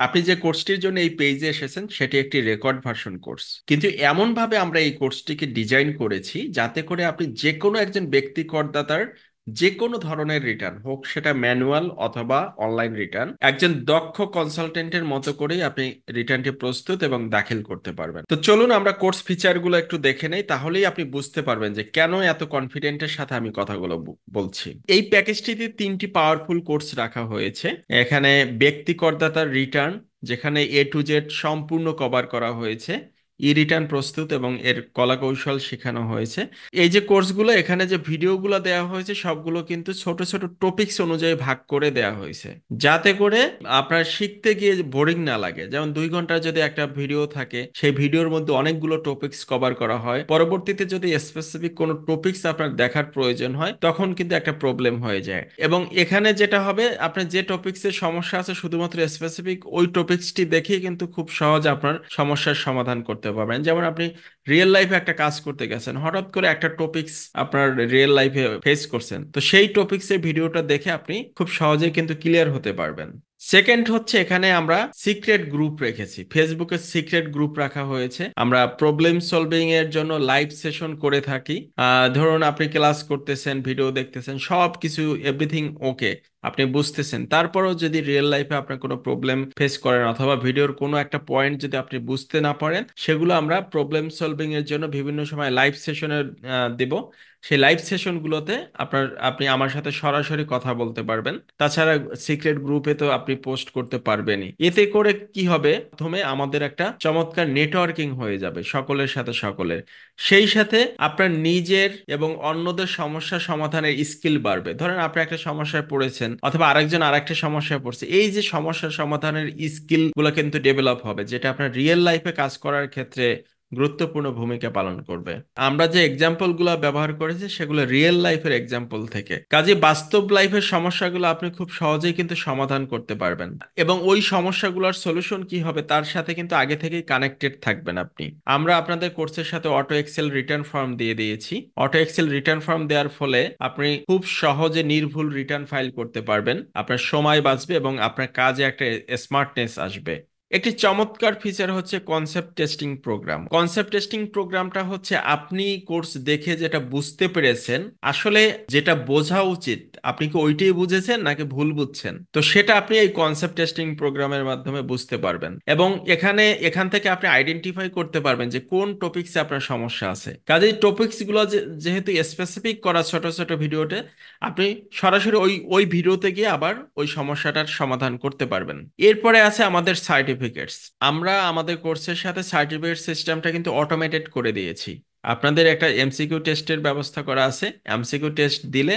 আপনি যে কোর্সটির জন্য এই পেজে এসেছেন, সেটি একটি রেকর্ড ভার্সন কোর্স কিন্তু এমনভাবে আমরা এই কোর্সটিকে ডিজাইন করেছি, যাতে করে আপনি যে কোনো একজন ব্যক্তি করদাতার যে কোনো ধরনের রিটার্ন হোক সেটা ম্যানুয়াল অথবা অনলাইন রিটার্ন একজন দক্ষ কনসালটেন্টের মতো করেই আপনি রিটার্নটি প্রস্তুত এবং দাখিল করতে পারবেন। তো চলুন আমরা কোর্স ফিচারগুলো একটু দেখে নেই, তাহলেই আপনি বুঝতে পারবেন যে কেন এত কনফিডেন্টের সাথে আমি কথাগুলো বলছি। এই প্যাকেজটিতে তিনটি পাওয়ারফুল কোর্স রাখা হয়েছে। এখানে ব্যক্তি করদাতার রিটার্ন যেখানে এ টু জেড সম্পূর্ণ কভার করা হয়েছে। ই রিটার্ন প্রস্তুত এবং এর কলা কৌশল শেখানো হয়েছে। এই যে কোর্সগুলো, এখানে যে ভিডিওগুলো দেওয়া হয়েছে, সবগুলো কিন্তু ছোট ছোট টপিকস অনুযায়ী ভাগ করে দেওয়া হয়েছে। যাতে করে আপনার শিখতে গিয়ে বোরিং না লাগে। যেমন দুই ঘণ্টার যদি একটা ভিডিও থাকে, সেই ভিডিওর মধ্যে অনেকগুলো টপিকস কভার করা হয়। পরবর্তীতে যদি স্পেসিফিক কোনো টপিকস আপনার দেখার প্রয়োজন হয়, তখন কিন্তু একটা প্রবলেম হয়ে যায়। এবং এখানে যেটা হবে, আপনার যে টপিক্সের সমস্যা আছে, শুধুমাত্র স্পেসিফিক ওই টপিক্সটি দেখেই কিন্তু খুব সহজ আপনার সমস্যার সমাধান করতে পারবেন। যেমন আপনি রিয়েল লাইফে একটা কাজ করতে গেছেন, হঠাৎ করে একটা টপিক্স আপনার রিয়েল লাইফে ফেস করছেন, তো সেই টপিক্সের ভিডিওটা দেখে আপনি খুব সহজে কিন্তু ক্লিয়ার হতে পারবেন। সেকেন্ড হচ্ছে এখানে আমরা সিক্রেট গ্রুপ রেখেছি। ফেসবুকে সিক্রেট গ্রুপ রাখা হয়েছে। আমরা প্রবলেম সলভিং এর জন্য লাইভ সেশন করে থাকি। ধরুন আপনি ক্লাস করতেছেন ভিডিও দেখতেছেন সব কিছু এভরিথিং ওকে আপনি বুঝতেছেন। তারপরও যদি রিয়েল লাইফে আপনার কোনো প্রবলেম ফেস করেন অথবা ভিডিওর কোনো একটা পয়েন্ট যদি আপনি বুঝতে না পারেন, সেগুলো আমরা প্রবলেম সলভিং এর জন্য বিভিন্ন সময় লাইভ সেশনে দেব। সেই লাইভ সেশনগুলোতে আপনার, আপনি আমার সাথে সরাসরি কথা বলতে পারবেন। তাছাড়া সিক্রেট গ্রুপে তো আপনি পোস্ট করতে পারবেনই। এতে করে কি হবে? প্রথমে আমাদের একটা চমৎকার নেটওয়ার্কিং হয়ে যাবে, সকলের সাথে সকলের। সেই সাথে আপনার নিজের এবং অন্যদের সমস্যা সমাধানের স্কিল বাড়বে। ধরেন আপনি একটা সমস্যায় পড়েছেন অথবা আরেকজন আরেকটা সমস্যায় পড়ছে। এই যে সমস্যা সমাধানের স্কিলগুলো কিন্তু ডেভেলপ হবে, যেটা আপনার রিয়েল লাইফে কাজ করার ক্ষেত্রে গুরুত্বপূর্ণ ভূমিকা পালন করবে। আমরা যে এক্সাম্পলগুলো ব্যবহার করেছি, সেগুলো রিয়েল লাইফের এক্সাম্পল থেকে। কাজে বাস্তব লাইফের সমস্যাগুলো আপনি খুব সহজেই কিন্তু সমাধান করতে পারবেন। এবং ওই সমস্যাগুলোর সলিউশন কি হবে, তার সাথে কিন্তু আগে থেকেই কানেক্টেড থাকবেন আপনি। আমরা আপনাদের কোর্সের সাথে অটো এক্সেল রিটার্ন ফর্ম দিয়ে দিয়েছি। অটো এক্সেল রিটার্ন ফর্ম দেওয়ার ফলে আপনি খুব সহজে নির্ভুল রিটার্ন ফাইল করতে পারবেন। আপনার সময় বাঁচবে এবং আপনার কাজে একটা স্মার্টনেস আসবে। একটি চমৎকার ফিচার হচ্ছে concept testing program concept testing প্রোগ্রামটা হচ্ছে আপনি কোর্স দেখে যেটা বুঝতে পেরেছেন, আসলে যেটা বোঝা উচিত, আপনি কি ওইটাই বুঝেছেন নাকি ভুল বুঝছেন? তো সেটা আপনি এই কনসেপ্ট টেস্টিং প্রোগ্রামের মাধ্যমে বুঝতে পারবেন। এবং এখানে, এখান থেকে আপনি আইডেন্টিফাই করতে পারবেন যে কোন টপিক্সে আপনার সমস্যা আছে। কাজেই টপিক্সগুলো যেহেতু স্পেসিফিক করা ছোট ছোট ভিডিওতে, আপনি সরাসরি ওই ওই ভিডিওতে গিয়ে আবার ওই সমস্যাটার সমাধান করতে পারবেন। এরপরে আছে আমাদের সার্টিফিকেট সার্টিফিকেটস আমরা আমাদের কোর্সের সাথে সার্টিফিকেট সিস্টেমটা কিন্তু অটোমেটেড করে দিয়েছি। আপনাদের একটা এমসিকিউ টেস্টের ব্যবস্থা করা আছে। এমসিকিউ টেস্ট দিলে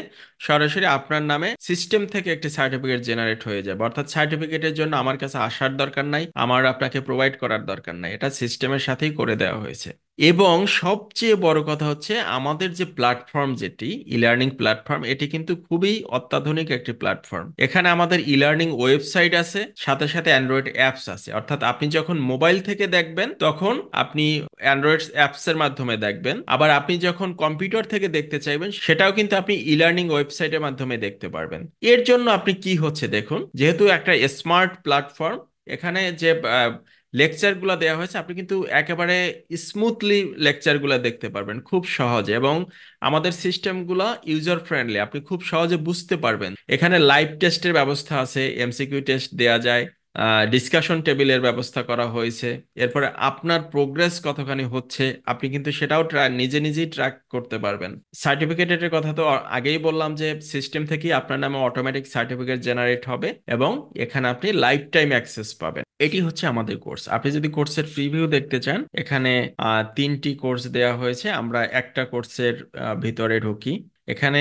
সরাসরি আপনার নামে সিস্টেম থেকে একটি সার্টিফিকেট জেনারেট হয়ে যাবে। অর্থাৎ সার্টিফিকেটের জন্য আমার কাছে আসার দরকার নাই, আমার আপনাকে প্রোভাইড করার দরকার নাই। এটা সিস্টেমের সাথেই করে দেওয়া হয়েছে। এবং সবচেয়ে বড় কথা হচ্ছে আমাদের যে প্ল্যাটফর্ম যেটি ই লার্নিং প্ল্যাটফর্ম এটি কিন্তু খুবই অত্যাধুনিক একটি প্ল্যাটফর্ম এখানে আমাদের ই লার্নিং ওয়েবসাইট আছে, সাথে সাথে অ্যান্ড্রয়েড অ্যাপস আছে। অর্থাৎ আপনি যখন মোবাইল থেকে দেখবেন, তখন আপনি অ্যান্ড্রয়েড অ্যাপস এর মাধ্যমে দেখবেন। আবার আপনি যখন কম্পিউটার থেকে দেখতে চাইবেন, সেটাও কিন্তু আপনি ই লার্নিং ওয়েবসাইটের মাধ্যমে দেখতে পারবেন। এর জন্য আপনি কি হচ্ছে দেখুন, যেহেতু একটা স্মার্ট প্ল্যাটফর্ম এখানে যে লেকচারগুলো দেওয়া হয়েছে, আপনি কিন্তু একেবারে স্মুথলি লেকচারগুলো দেখতে পারবেন খুব সহজে এবং আমাদের সিস্টেমগুলো ইউজার ফ্রেন্ডলি আপনি খুব সহজে বুঝতে পারবেন। এখানে লাইভ টেস্টের ব্যবস্থা আছে এমসিকিউ টেস্ট দেওয়া যায় ডিসকাশন টেবিলের ব্যবস্থা করা হয়েছে, এরপরে আপনার প্রোগ্রেস কতখানি হচ্ছে, আপনি কিন্তু সেটাও নিজে নিজেই ট্র্যাক করতে পারবেন। সার্টিফিকেটের কথা তো আগেই বললাম যে সিস্টেম থেকেই আপনার নামে অটোমেটিক সার্টিফিকেট জেনারেট হবে এবং এখানে আপনি লাইফ টাইম অ্যাক্সেস পাবেন। এটি হচ্ছে আমাদের কোর্স আপনি যদি কোর্সের প্রিভিউ দেখতে চান, এখানে তিনটি কোর্স দেওয়া হয়েছে। আমরা একটা কোর্সের ভিতরে ঢুকি। এখানে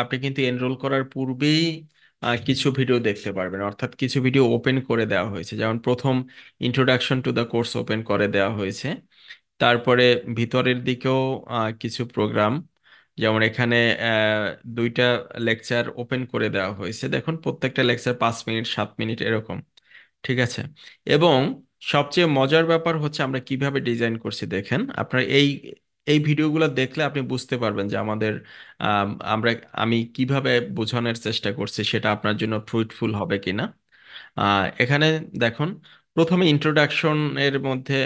আপনি কিন্তু এনরোল করার পূর্বেই কিছু ভিডিও দেখতে পারবেন। অর্থাৎ কিছু ভিডিও ওপেন করে দেওয়া হয়েছে। যেমন প্রথম introduction to the course open করে দেওয়া হয়েছে। তারপরে ভিতরের দিকেও কিছু প্রোগ্রাম যেমন এখানে দুইটা লেকচার ওপেন করে দেওয়া হয়েছে। দেখুন, প্রত্যেকটা লেকচার পাঁচ মিনিট, সাত মিনিট এরকম। ঠিক আছে? এবং সবচেয়ে মজার ব্যাপার হচ্ছে আমরা কীভাবে ডিজাইন করছি দেখেন। আপনার এই এই ভিডিওগুলো দেখলে আপনি বুঝতে পারবেন যে আমাদের আমরা, আমি কীভাবে বোঝানোর চেষ্টা করছি সেটা আপনার জন্য ফ্রুটফুল হবে কিনা। এখানে দেখুন, প্রথমে ইন্ট্রোডাকশন এর মধ্যে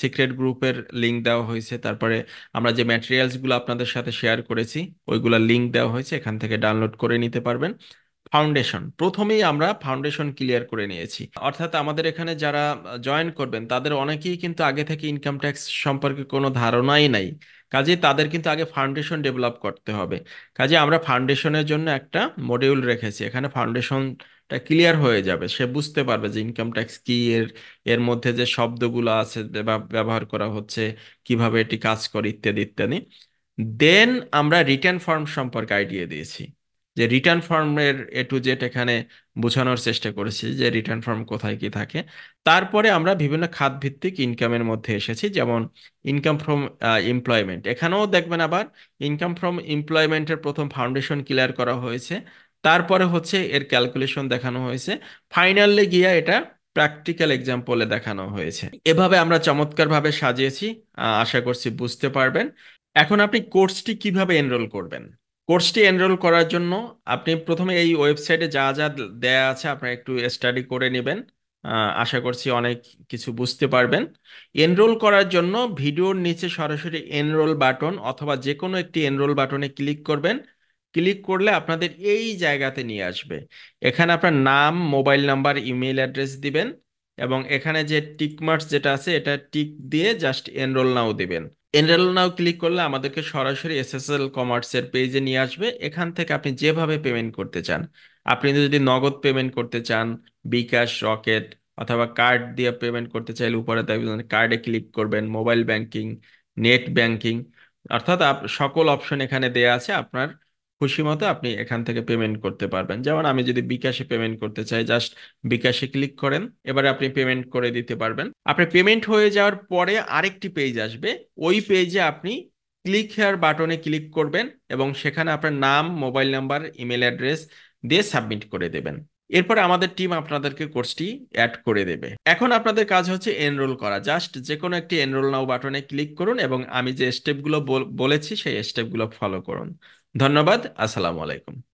সিক্রেট গ্রুপের লিংক দেওয়া হয়েছে। তারপরে আমরা যে ম্যাটেরিয়ালসগুলো আপনাদের সাথে শেয়ার করেছি ওইগুলোর লিংক দেওয়া হয়েছে। এখান থেকে ডাউনলোড করে নিতে পারবেন। ফাউন্ডেশন প্রথমেই আমরা ফাউন্ডেশন ক্লিয়ার করে নিয়েছি। অর্থাৎ আমাদের এখানে যারা জয়েন করবেন, তাদের অনেকেই কিন্তু আগে থেকে ইনকাম ট্যাক্স সম্পর্কে কোনো ধারণাই নাই। কাজে তাদের কিন্তু আগে ফাউন্ডেশন ডেভেলপ করতে হবে। কাজে আমরা ফাউন্ডেশনের জন্য একটা মডিউল রেখেছি। এখানে ফাউন্ডেশনটা ক্লিয়ার হয়ে যাবে। সে বুঝতে পারবে যে ইনকাম ট্যাক্স কি, এর এর মধ্যে যে শব্দগুলো আছে, ব্যব- ব্যবহার করা হচ্ছে, কীভাবে এটি কাজ করে, ইত্যাদি ইত্যাদি। দেন আমরা রিটার্ন ফর্ম সম্পর্কে আইডিয়া দিয়েছি। যে রিটার্ন ফর্মের এ টু জেড এখানে বোঝানোর চেষ্টা করেছি যে রিটার্ন ফর্ম কোথায় কি থাকে। তারপরে আমরা বিভিন্ন খাত ভিত্তিক ইনকামের মধ্যে এসেছি, যেমন ইনকাম ফ্রম এমপ্লয়মেন্ট এখানেও দেখবেন আবার ইনকাম ফ্রম এমপ্লয়মেন্টের প্রথম ফাউন্ডেশন ক্লিয়ার করা হয়েছে। তারপরে হচ্ছে এর ক্যালকুলেশন দেখানো হয়েছে। ফাইনালে গিয়া এটা প্র্যাকটিক্যাল এক্সাম্পলে দেখানো হয়েছে। এভাবে আমরা চমৎকারভাবে সাজিয়েছি আশা করছি বুঝতে পারবেন। এখন আপনি কোর্সটি কীভাবে এনরোল করবেন? কোর্সটি এনরোল করার জন্য আপনি প্রথমে এই ওয়েবসাইটে যা যা দেয়া আছে আপনারা একটু স্টাডি করে নেবেন। আশা করছি অনেক কিছু বুঝতে পারবেন। এনরোল করার জন্য ভিডিওর নিচে সরাসরি এনরোল বাটন অথবা যে কোনো একটি এনরোল বাটনে ক্লিক করবেন। ক্লিক করলে আপনাদের এই জায়গাতে নিয়ে আসবে। এখানে আপনার নাম, মোবাইল নাম্বার ইমেল অ্যাড্রেস দিবেন এবং এখানে যে টিক মার্কস যেটা আছে এটা টিক দিয়ে জাস্ট এনরোল নাও দিবেন। এনরোল নাও ক্লিক করলে আমাদেরকে সরাসরি এসএসএল কমার্সের পেজে নিয়ে আসবে। এখান থেকে আপনি যেভাবে পেমেন্ট করতে চান। আপনি যদি নগদ পেমেন্ট করতে চান, বিকাশ, রকেট অথবা কার্ড দিয়ে পেমেন্ট করতে চাইলে উপরে দেখবেন কার্ডে ক্লিক করবেন মোবাইল ব্যাংকিং নেট ব্যাংকিং অর্থাৎ সকল অপশন এখানে দেয়া আছে আপনার খুশি মতো আপনি এখান থেকে পেমেন্ট করতে পারবেন। যেমন আমি যদি বিকাশে পেমেন্ট করতে চাই জাস্ট বিকাশে ক্লিক করেন, এবারে আপনি পেমেন্ট করে দিতে পারবেন। আপনার পেমেন্ট হয়ে যাওয়ার পরে আরেকটি পেজ আসবে। ওই পেজে আপনি ক্লিক হেয়ার বাটনে ক্লিক করবেন এবং সেখানে আপনার নাম মোবাইল নাম্বার ইমেল অ্যাড্রেস দিয়ে সাবমিট করে দেবেন। এরপরে আমাদের টিম আপনাদেরকে কোর্সটি অ্যাড করে দেবে। এখন আপনাদের কাজ হচ্ছে এনরোল করা। জাস্ট যে কোনো একটি এনরোল নাও বাটনে ক্লিক করুন এবং আমি যে স্টেপগুলো বলেছি সেই স্টেপগুলো ফলো করুন। ধন্যবাদ আসসালামু আলাইকুম।